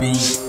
beat.